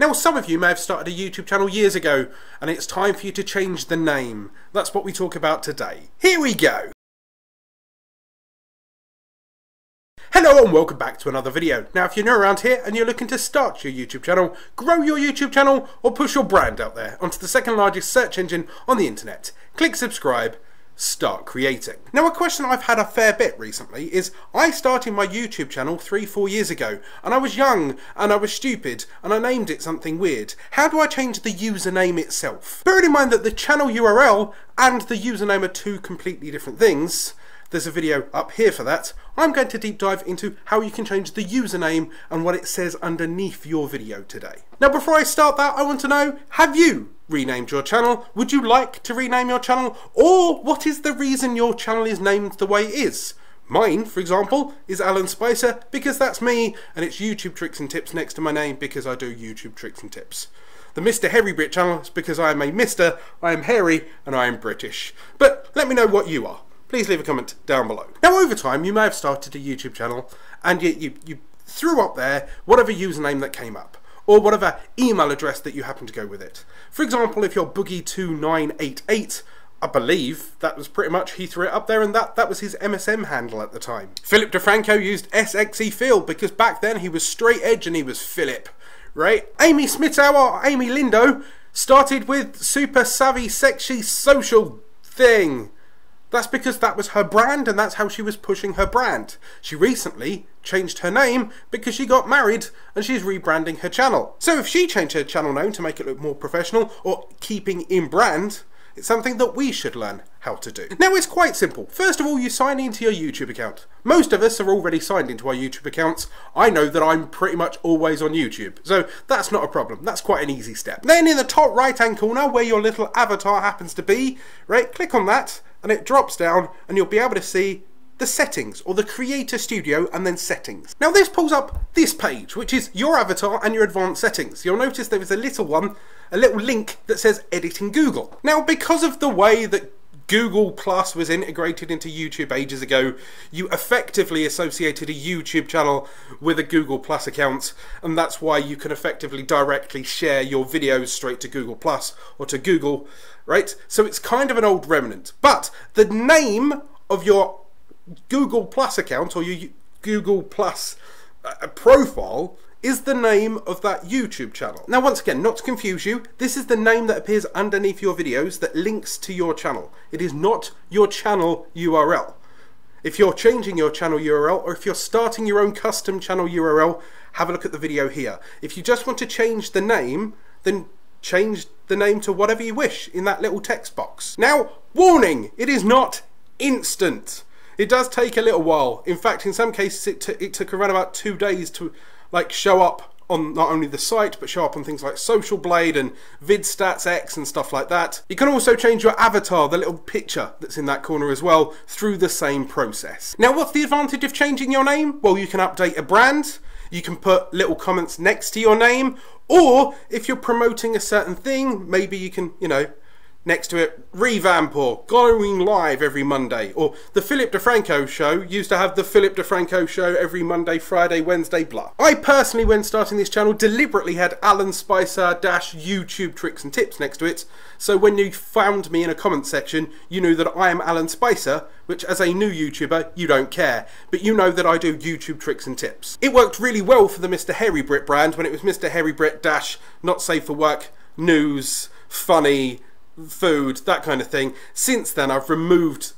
Now, some of you may have started a YouTube channel years ago, and it's time for you to change the name. That's what we talk about today. Here we go! Hello and welcome back to another video. Now if you're new around here and you're looking to start your YouTube channel, grow your YouTube channel or push your brand out there onto the second largest search engine on the internet, click subscribe start creating. Now a question I've had a fair bit recently is I started my YouTube channel three, four years ago and I was young and I was stupid and I named it something weird. How do I change the username itself? Bearing in mind that the channel URL and the username are two completely different things, there's a video up here for that. I'm going to deep dive into how you can change the username and what it says underneath your video today. Now before I start that, I want to know, have you renamed your channel? Would you like to rename your channel? Or what is the reason your channel is named the way it is? Mine, for example, is Alan Spicer because that's me and it's YouTube Tricks and Tips next to my name because I do YouTube Tricks and Tips. The Mr. Hairy Brit channel is because I am a Mr, I am hairy and I am British. But let me know what you are please leave a comment down below. Now over time you may have started a YouTube channel and you, you, you threw up there whatever username that came up or whatever email address that you happen to go with it. For example, if you're Boogie2988, I believe that was pretty much he threw it up there and that, that was his MSN handle at the time. Philip DeFranco used SXE Phil because back then he was straight edge and he was Philip, right? Amy Schmittauer, Amy Landino, started with super savvy sexy social thing. That's because that was her brand and that's how she was pushing her brand. She recently changed her name because she got married and she's rebranding her channel. So if she changed her channel name to make it look more professional or keeping in brand, it's something that we should learn how to do. Now it's quite simple. First of all, you sign into your YouTube account. Most of us are already signed into our YouTube accounts. I know that I'm pretty much always on YouTube, so that's not a problem. That's quite an easy step. Then in the top right hand corner where your little avatar happens to be, right, click on that and it drops down and you'll be able to see the settings or the creator studio and then settings. Now this pulls up this page which is your avatar and your advanced settings. You'll notice there is a little one, a little link that says editing Google. Now because of the way that Google Plus was integrated into YouTube ages ago, you effectively associated a YouTube channel with a Google Plus account, and that's why you can effectively directly share your videos straight to Google Plus or to Google, right? So it's kind of an old remnant. But the name of your Google Plus account or your Google Plus uh, profile is the name of that YouTube channel. Now once again, not to confuse you, this is the name that appears underneath your videos that links to your channel. It is not your channel URL. If you're changing your channel URL or if you're starting your own custom channel URL, have a look at the video here. If you just want to change the name, then change the name to whatever you wish in that little text box. Now, warning, it is not instant. It does take a little while. In fact, in some cases, it, it took around about two days to like show up on not only the site but show up on things like Social Blade and VidStats X and stuff like that. You can also change your avatar, the little picture that's in that corner as well, through the same process. Now what's the advantage of changing your name? Well you can update a brand, you can put little comments next to your name, or if you're promoting a certain thing, maybe you can, you know, next to it, revamp or going live every Monday. Or the Philip DeFranco show used to have the Philip DeFranco show every Monday, Friday, Wednesday, blah. I personally, when starting this channel, deliberately had Alan Spicer dash YouTube tricks and tips next to it. So when you found me in a comment section, you knew that I am Alan Spicer, which as a new YouTuber, you don't care. But you know that I do YouTube tricks and tips. It worked really well for the Mr. Hairy Brit brand when it was Mr. Hairy Brit dash not safe for work, news, funny, food, that kind of thing. Since then, I've removed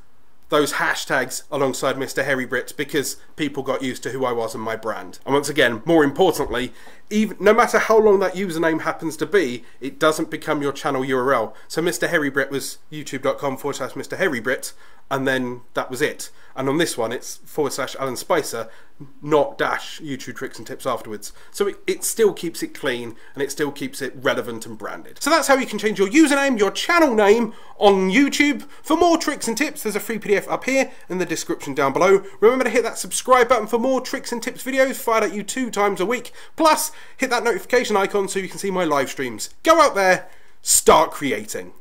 those hashtags alongside Mr. Hairy Brit because people got used to who I was and my brand. And once again, more importantly, even no matter how long that username happens to be, it doesn't become your channel URL. So Mr. Hairy Brit was youtube.com forward slash Mr. Hairy Brit, and then that was it. And on this one, it's forward slash Alan Spicer, not dash YouTube tricks and tips afterwards. So it, it still keeps it clean and it still keeps it relevant and branded. So that's how you can change your username, your channel name on YouTube. For more tricks and tips, there's a free PDF up here in the description down below. Remember to hit that subscribe button for more tricks and tips videos fired at you two times a week. Plus, hit that notification icon so you can see my live streams. Go out there, start creating.